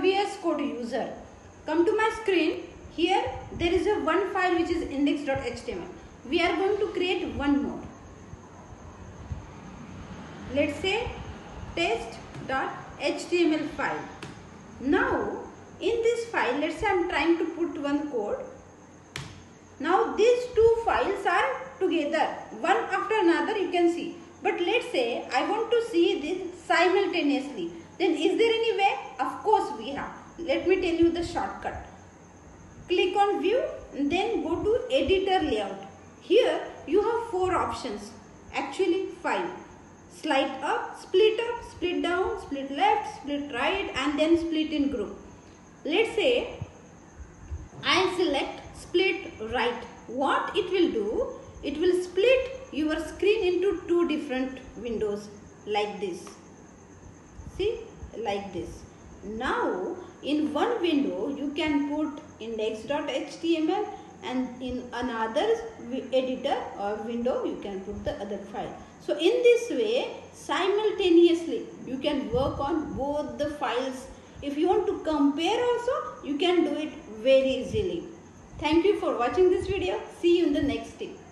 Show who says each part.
Speaker 1: VS Code user. Come to my screen. Here there is a one file which is index.html. We are going to create one more. Let's say test.html file. Now in this file, let's say I am trying to put one code. Now these two files are together, one after another you can see. But let's say I want to see this simultaneously. Then is there any way? Of course we have. Let me tell you the shortcut. Click on view and then go to editor layout. Here you have four options. Actually five. Slide up, split up, split down, split left, split right and then split in group. Let's say I select split right. What it will do? It will split your screen into two different windows like this. See like this. Now in one window you can put index.html and in another editor or window you can put the other file. So in this way simultaneously you can work on both the files. If you want to compare also you can do it very easily. Thank you for watching this video. See you in the next tip.